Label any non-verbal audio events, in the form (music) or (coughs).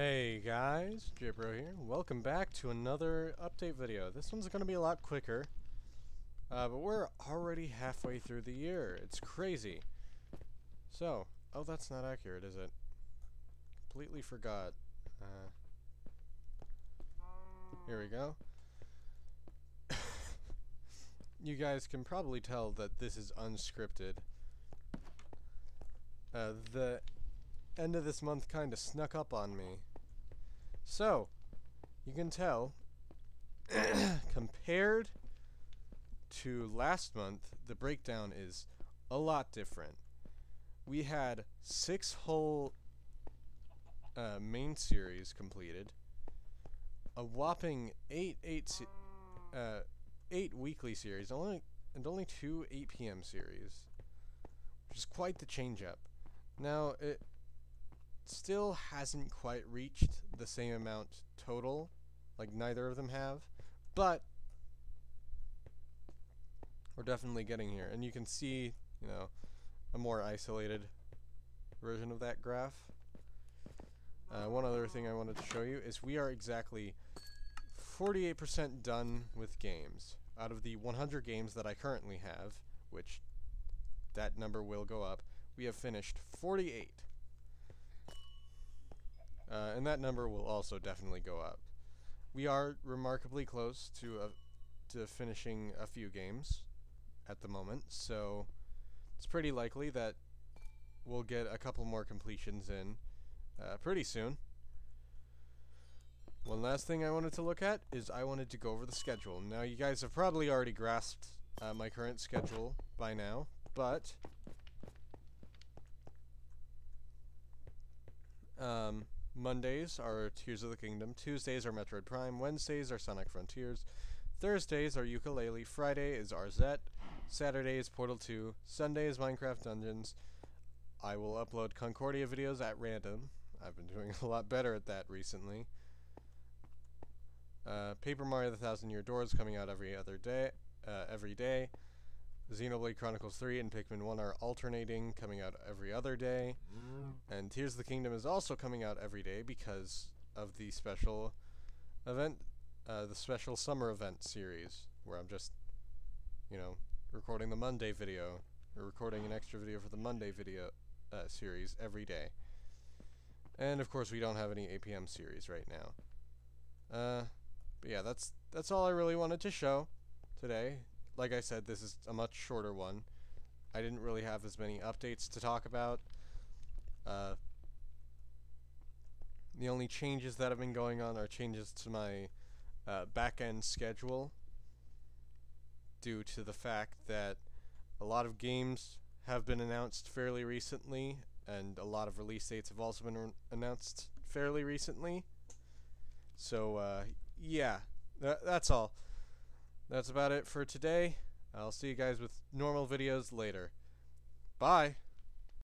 Hey guys, Jpro here. Welcome back to another update video. This one's going to be a lot quicker, uh, but we're already halfway through the year. It's crazy. So, oh that's not accurate, is it? Completely forgot. Uh, here we go. (laughs) you guys can probably tell that this is unscripted. Uh, the end of this month kind of snuck up on me. So, you can tell, (coughs) compared to last month, the breakdown is a lot different. We had six whole uh, main series completed, a whopping eight eight se uh, eight weekly series, only and only two 8 p.m. series, which is quite the change up. Now it still hasn't quite reached the same amount total, like neither of them have, but we're definitely getting here. And you can see, you know, a more isolated version of that graph. Uh, one other thing I wanted to show you is we are exactly 48% done with games. Out of the 100 games that I currently have, which that number will go up, we have finished 48. Uh, and that number will also definitely go up. We are remarkably close to a, to finishing a few games at the moment, so it's pretty likely that we'll get a couple more completions in uh, pretty soon. One last thing I wanted to look at is I wanted to go over the schedule. Now you guys have probably already grasped uh, my current schedule by now, but um, Mondays are Tears of the Kingdom, Tuesdays are Metroid Prime, Wednesdays are Sonic Frontiers, Thursdays are Yooka-Laylee, Friday is RZ, Saturday is Portal 2, Sunday is Minecraft Dungeons. I will upload Concordia videos at random. I've been doing (laughs) a lot better at that recently. Uh, Paper Mario: The Thousand Year Door is coming out every other day. Uh, every day. Xenoblade Chronicles 3 and Pikmin 1 are alternating, coming out every other day. And Tears of the Kingdom is also coming out every day because of the special event, uh, the special summer event series, where I'm just, you know, recording the Monday video, or recording an extra video for the Monday video uh, series every day. And of course, we don't have any APM series right now. Uh, but yeah, that's that's all I really wanted to show today like I said, this is a much shorter one. I didn't really have as many updates to talk about. Uh, the only changes that have been going on are changes to my uh, back-end schedule due to the fact that a lot of games have been announced fairly recently and a lot of release dates have also been announced fairly recently. So, uh, yeah, th that's all. That's about it for today. I'll see you guys with normal videos later. Bye!